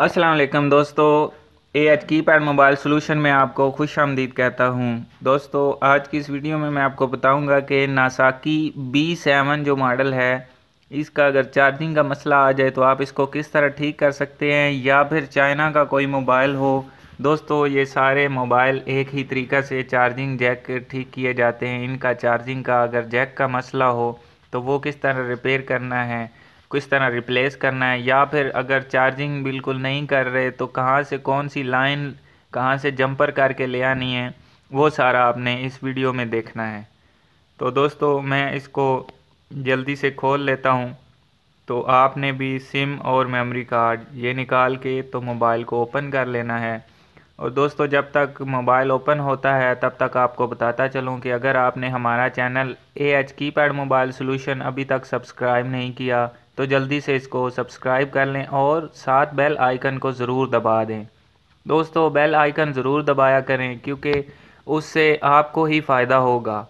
अस्सलाम वालेकुम दोस्तों A H keypad mobile solution में आपको खुश आमदीद कहता हूँ। दोस्तों, आज की इस वीडियो में मैं आपको बताऊँगा कि नासाकी बी सेवन जो मॉडल है, इसका अगर चार्जिंग का मसला आ जाए तो आप इसको किस तरह ठीक कर सकते हैं या फिर चाइना का कोई मोबाइल हो। दोस्तों, ये सारे मोबाइल एक ही तरीका से चार्जिंग जैक ठीक किए जाते हैं। इनका चार्जिंग का अगर जैक का मसला हो तो वो किस तरह रिपेयर करना है? किस तरह रिप्लेस करना है, या फिर अगर चार्जिंग बिल्कुल नहीं कर रहे तो कहाँ से, कौन सी लाइन कहाँ से जंपर करके ले आनी है, वो सारा आपने इस वीडियो में देखना है। तो दोस्तों, मैं इसको जल्दी से खोल लेता हूँ। तो आपने भी सिम और मेमोरी कार्ड ये निकाल के तो मोबाइल को ओपन कर लेना है। और दोस्तों, जब तक मोबाइल ओपन होता है, तब तक आपको बताता चलूँ कि अगर आपने हमारा channel A H keypad mobile solution अभी तक सब्सक्राइब नहीं किया तो जल्दी से इसको सब्सक्राइब कर लें और साथ बेल आइकन को ज़रूर दबा दें। दोस्तों, बेल आइकन ज़रूर दबाया करें क्योंकि उससे आपको ही फ़ायदा होगा।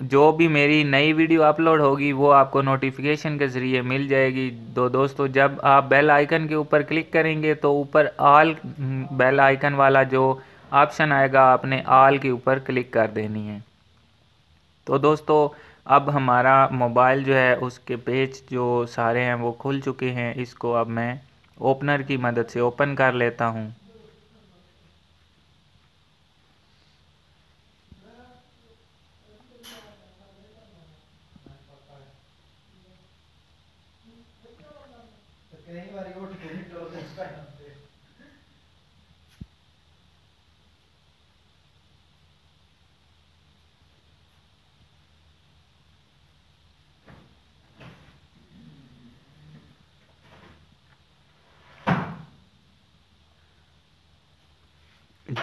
जो भी मेरी नई वीडियो अपलोड होगी, वो आपको नोटिफिकेशन के ज़रिए मिल जाएगी। तो दोस्तों, जब आप बेल आइकन के ऊपर क्लिक करेंगे तो ऊपर आल बेल आइकन वाला जो ऑप्शन आएगा, आपने आल के ऊपर क्लिक कर देनी है। तो दोस्तों अब हमारा मोबाइल जो है, उसके पेज जो सारे हैं, वो खुल चुके हैं। इसको अब मैं ओपनर की मदद से ओपन कर लेता हूँ।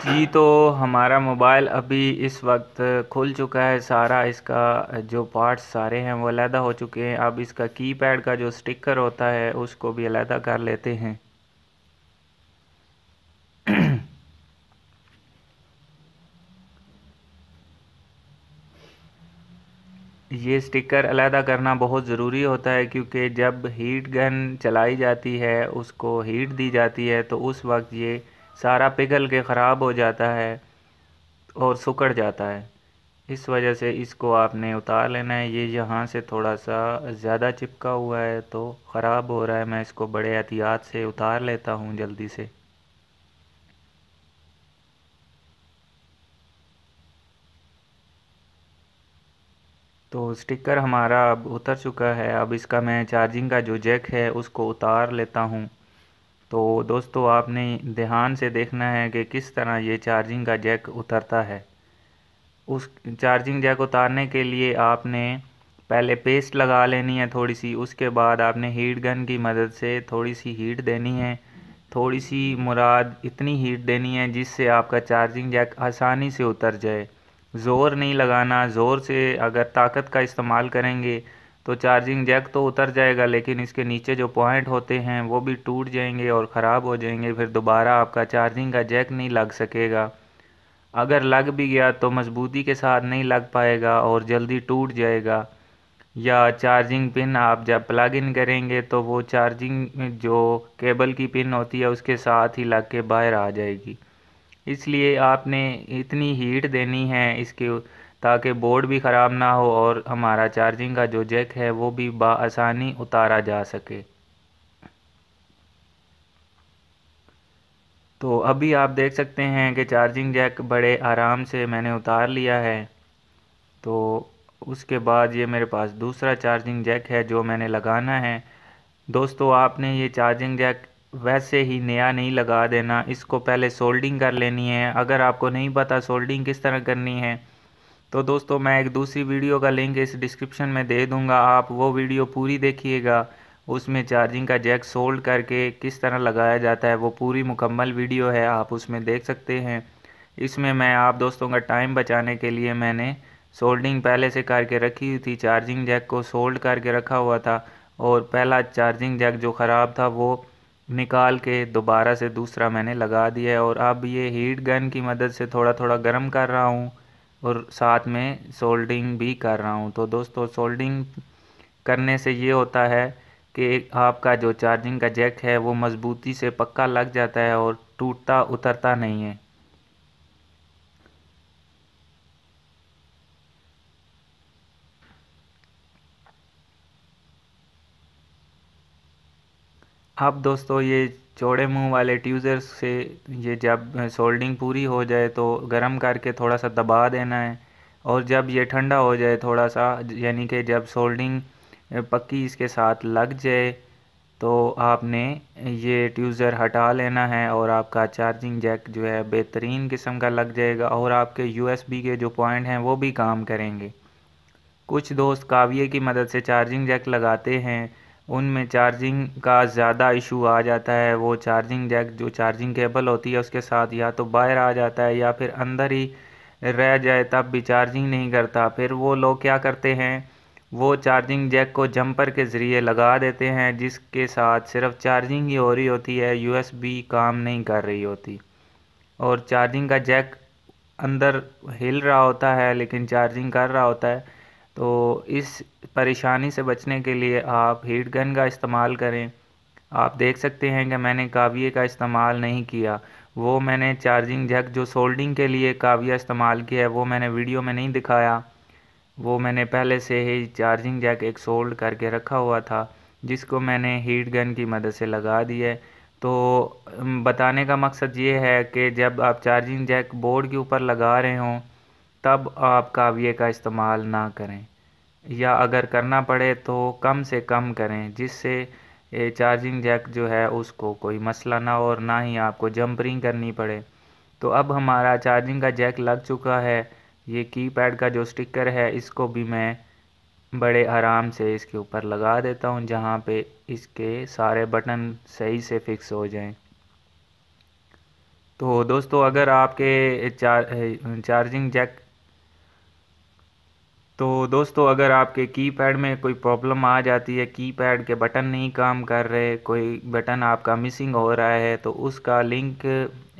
जी तो हमारा मोबाइल अभी इस वक्त खुल चुका है। सारा इसका जो पार्ट्स सारे हैं वो अलहदा हो चुके हैं। अब इसका कीपैड का जो स्टिकर होता है, उसको भी अलहदा कर लेते हैं। ये स्टिकर अलहदा करना बहुत ज़रूरी होता है, क्योंकि जब हीट गन चलाई जाती है, उसको हीट दी जाती है तो उस वक्त ये सारा पिघल के ख़राब हो जाता है और सुकड़ जाता है। इस वजह से इसको आपने उतार लेना है। ये यहाँ से थोड़ा सा ज़्यादा चिपका हुआ है तो ख़राब हो रहा है। मैं इसको बड़े एहतियात से उतार लेता हूँ जल्दी से। तो स्टिकर हमारा अब उतर चुका है। अब इसका मैं चार्जिंग का जो जैक है उसको उतार लेता हूँ। तो दोस्तों, आपने ध्यान से देखना है कि किस तरह ये चार्जिंग का जैक उतरता है। उस चार्जिंग जैक उतारने के लिए आपने पहले पेस्ट लगा लेनी है थोड़ी सी उसके बाद आपने हीट गन की मदद से थोड़ी सी हीट देनी है। थोड़ी सी मुराद इतनी हीट देनी है जिससे आपका चार्जिंग जैक आसानी से उतर जाए। ज़ोर नहीं लगाना, ज़ोर से अगर ताकत का इस्तेमाल करेंगे तो चार्जिंग जैक तो उतर जाएगा, लेकिन इसके नीचे जो पॉइंट होते हैं, वो भी टूट जाएँगे और ख़राब हो जाएँगे, फिर दोबारा आपका चार्जिंग का जैक नहीं लग सकेगा। अगर लग भी गया तो मज़बूती के साथ नहीं लग पाएगा और जल्दी टूट जाएगा। या चार्जिंग पिन आप जब प्लग इन करेंगे तो वो चार्जिंग जो केबल की पिन होती है, उसके साथ ही लग के बाहर आ जाएगी। इसलिए आपने इतनी हीट देनी है, इसके ताकि बोर्ड भी ख़राब ना हो और हमारा चार्जिंग का जो जैक है वो भी बसानी उतारा जा सके। तो अभी आप देख सकते हैं कि चार्जिंग जैक बड़े आराम से मैंने उतार लिया है। तो उसके बाद ये मेरे पास दूसरा चार्जिंग जैक है जो मैंने लगाना है। दोस्तों, आपने ये चार्जिंग जैक वैसे ही नया नहीं लगा देना, इसको पहले सोल्डिंग कर लेनी है। अगर आपको नहीं पता सोल्डिंग किस तरह करनी है तो दोस्तों, मैं एक दूसरी वीडियो का लिंक इस डिस्क्रिप्शन में दे दूँगा। आप वो वीडियो पूरी देखिएगा। उसमें चार्जिंग का जैक सोल्ड करके किस तरह लगाया जाता है, वो पूरी मुकम्मल वीडियो है, आप उसमें देख सकते हैं। इसमें मैं, आप दोस्तों का टाइम बचाने के लिए मैंने सोल्डिंग पहले से करके रखी हुई थी। चार्जिंग जैक को सोल्ड करके रखा हुआ था और पहला चार्जिंग जैक जो ख़राब था, वो निकाल के दोबारा से दूसरा मैंने लगा दिया और अब ये हीट गन की मदद से थोड़ा थोड़ा गर्म कर रहा हूँ। और साथ में सोल्डिंग भी कर रहा हूँ। तो दोस्तों, सोल्डिंग करने से ये होता है कि आपका जो चार्जिंग का जैक है, वो मज़बूती से पक्का लग जाता है और टूटता उतरता नहीं है। अब दोस्तों ये चौड़े मुँह वाले ट्यूज़र से ये जब सोल्डिंग पूरी हो जाए तो गर्म करके थोड़ा सा दबा देना है। और जब ये ठंडा हो जाए, थोड़ा सा यानी कि जब सोल्डिंग पक्की इसके साथ लग जाए तो आपने ये ट्यूज़र हटा लेना है और आपका चार्जिंग जैक जो है बेहतरीन किस्म का लग जाएगा और आपके यूएसबी के जो पॉइंट हैं वो भी काम करेंगे। कुछ दोस्त काविये की मदद से चार्जिंग जैक लगाते हैं उनमें चार्जिंग का ज़्यादा इशू आ जाता है। वो चार्जिंग जैक, जो चार्जिंग केबल होती है उसके साथ या तो बाहर आ जाता है या फिर अंदर ही रह जाए, तब भी चार्जिंग नहीं करता। फिर वो लोग क्या करते हैं? वो चार्जिंग जैक को जंपर के ज़रिए लगा देते हैं, जिसके साथ सिर्फ़ चार्जिंग ही हो रही होती है यूएसबी काम नहीं कर रही होती। और चार्जिंग का जैक अंदर हिल रहा होता है, लेकिन चार्जिंग कर रहा होता है। तो इस परेशानी से बचने के लिए आप हीट गन का इस्तेमाल करें। आप देख सकते हैं कि मैंने काविये का इस्तेमाल नहीं किया। वो मैंने चार्जिंग जैक जो सोल्डिंग के लिए काविया इस्तेमाल किया है, वो मैंने वीडियो में नहीं दिखाया। वो मैंने पहले से ही चार्जिंग जैक एक सोल्ड करके रखा हुआ था, जिसको मैंने हीट गन की मदद से लगा दिया तो बताने का मकसद ये है कि जब आप चार्जिंग जैक बोर्ड के ऊपर लगा रहे हों, तब आप काविये का इस्तेमाल ना करें। या अगर करना पड़े तो कम से कम करें, जिससे चार्जिंग जैक जो है उसको कोई मसला ना हो और ना ही आपको जंपरिंग करनी पड़े। तो अब हमारा चार्जिंग का जैक लग चुका है। ये कीपैड का जो स्टिकर है, इसको भी मैं बड़े आराम से इसके ऊपर लगा देता हूँ, जहाँ पे इसके सारे बटन सही से फिक्स हो जाएँ। तो दोस्तों, अगर आपके चार चार्जिंग जैक तो दोस्तों, अगर आपके कीपैड में कोई प्रॉब्लम आ जाती है, कीपैड के बटन नहीं काम कर रहे, कोई बटन आपका मिसिंग हो रहा है तो उसका लिंक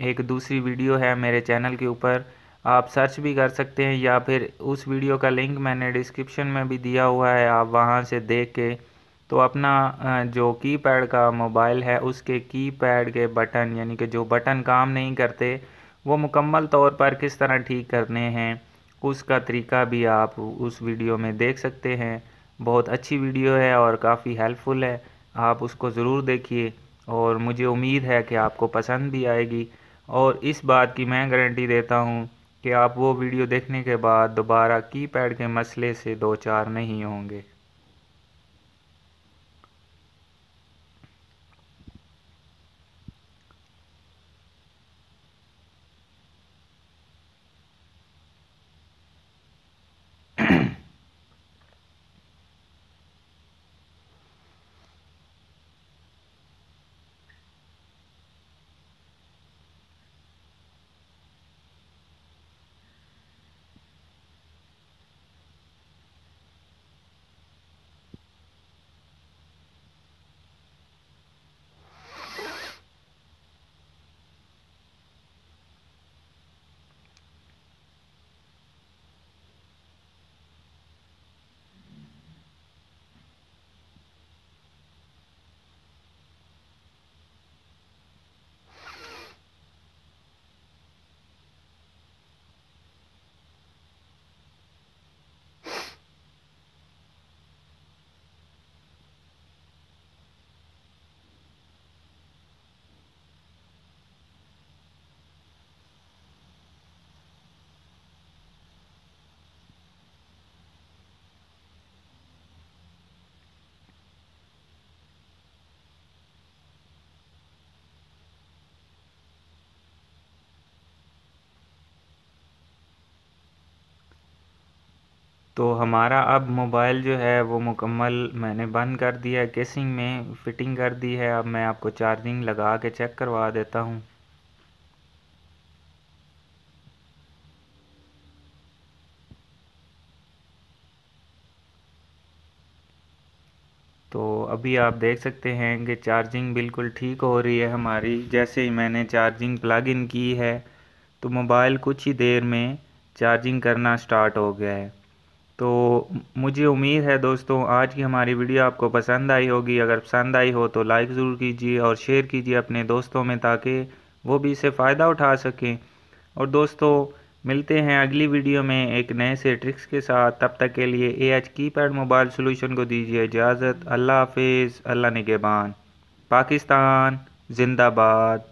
एक दूसरी वीडियो है मेरे चैनल के ऊपर, आप सर्च भी कर सकते हैं, या फिर उस वीडियो का लिंक मैंने डिस्क्रिप्शन में भी दिया हुआ है, आप वहाँ से देख के तो अपना जो कीपैड का मोबाइल है, उसके कीपैड के बटन, यानी कि जो बटन काम नहीं करते, वो मुकम्मल तौर पर किस तरह ठीक करने हैं उसका तरीका भी आप उस वीडियो में देख सकते हैं। बहुत अच्छी वीडियो है और काफ़ी हेल्पफुल है। आप उसको ज़रूर देखिए और मुझे उम्मीद है कि आपको पसंद भी आएगी। और इस बात की मैं गारंटी देता हूँ कि आप वो वीडियो देखने के बाद दोबारा कीपैड के मसले से दो चार नहीं होंगे। तो हमारा अब मोबाइल जो है वो मुकम्मल मैंने बंद कर दिया है, केसिंग में फ़िटिंग कर दी है। अब मैं आपको चार्जिंग लगा के चेक करवा देता हूँ। तो अभी आप देख सकते हैं कि चार्जिंग बिल्कुल ठीक हो रही है हमारी। जैसे ही मैंने चार्जिंग प्लग इन की है तो मोबाइल कुछ ही देर में चार्जिंग करना स्टार्ट हो गया है। तो मुझे उम्मीद है दोस्तों, आज की हमारी वीडियो आपको पसंद आई होगी। अगर पसंद आई हो तो लाइक ज़रूर कीजिए और शेयर कीजिए अपने दोस्तों में ताकि वो भी इसे फ़ायदा उठा सकें। और दोस्तों, मिलते हैं अगली वीडियो में एक नए से ट्रिक्स के साथ। तब तक के लिए A H keypad mobile solution को दीजिए इजाज़त। अल्लाह हाफिज़। अल्लाह निगेबान। पाकिस्तान, जिंदाबाद।